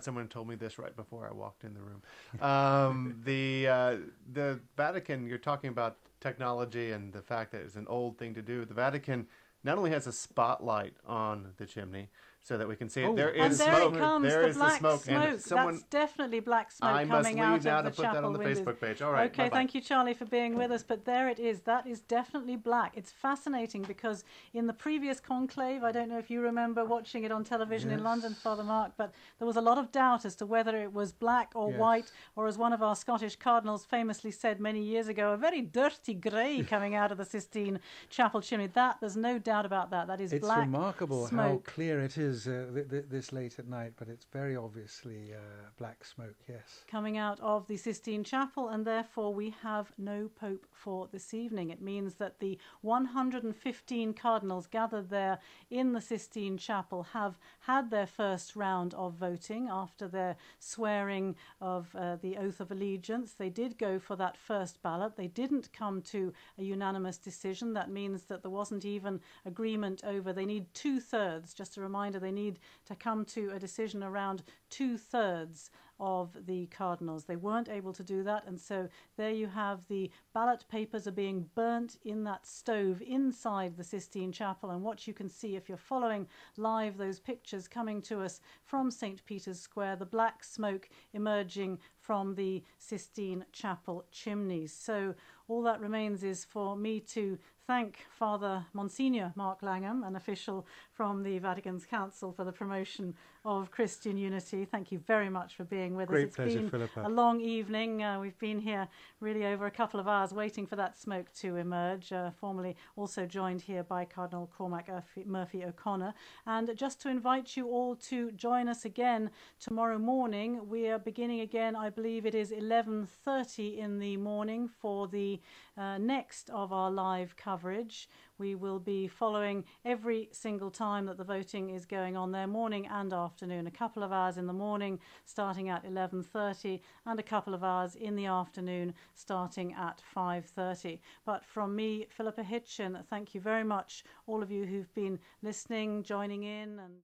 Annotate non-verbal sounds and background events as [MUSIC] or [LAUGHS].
glad someone told me this right before I walked in the room. Um, [LAUGHS] the uh, the Vatican. You're talking about technology and the fact that it's an old thing to do. The Vatican not only has a spotlight on the chimney so that we can see it. Oh. there And there smoke. it comes, There the is black the smoke. smoke. And someone. That's definitely black smoke I must coming leave out now of to the put that chapel on the windows. Facebook page. All right, Okay, bye-bye. thank you, Charlie, for being with us. But there it is. That is definitely black. It's fascinating because in the previous conclave, I don't know if you remember watching it on television in London, Father Mark, but there was a lot of doubt as to whether it was black or Yes. white, or as one of our Scottish cardinals famously said many years ago, a very dirty grey [LAUGHS] coming out of the Sistine Chapel chimney. That there's no doubt about that. That is It's black remarkable how clear it is uh, th- th- this late at night, but it's very obviously uh, black smoke, yes. coming out of the Sistine Chapel, and therefore we have no Pope for this evening. It means that the 115 cardinals gathered there in the Sistine Chapel have had their first round of voting after their swearing of uh, the oath of allegiance. They did go for that first ballot. They didn't come to a unanimous decision. That means that there wasn't even agreement over. They need two thirds. Just a reminder, they need to come to a decision around two thirds of the cardinals. They weren't able to do that, and so there you have the ballot papers are being burnt in that stove inside the Sistine Chapel. And what you can see if you're following live those pictures coming to us from St. Peter's Square, the black smoke emerging from the Sistine Chapel chimneys. So all that remains is for me to thank Father Monsignor Mark Langham, an official from the Vatican's Council for the promotion of Christian unity. Thank you very much for being with Great us. It's pleasure, been Philippa. a long evening. Uh, we've been here really over a couple of hours waiting for that smoke to emerge. Uh, formerly also joined here by Cardinal Cormac Murphy- Murphy O'Connor. And just to invite you all to join us again tomorrow morning. We are beginning again, I believe it is 11.30 in the morning for the uh, next of our live coverage. We will be following every single time that the voting is going on there, morning and afternoon. A couple of hours in the morning, starting at 11:30, and a couple of hours in the afternoon, starting at 5:30. But from me, Philippa Hitchen, thank you very much, all of you who've been listening, joining in, and